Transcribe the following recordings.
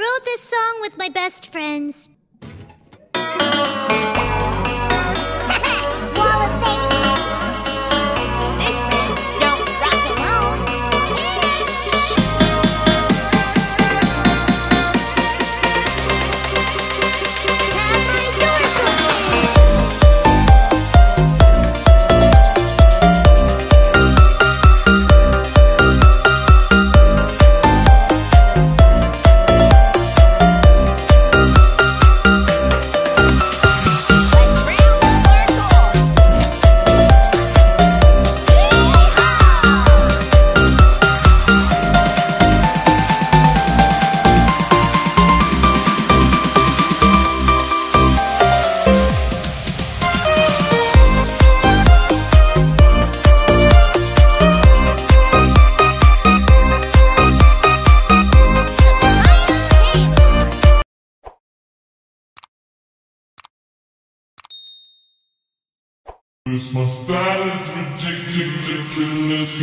wrote this song with my best friends. My style is ridiculous, ridiculous,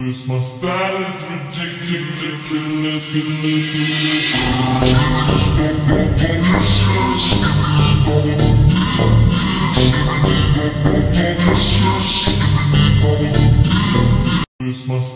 This my style is ridiculous, ridiculous, This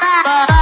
Bye.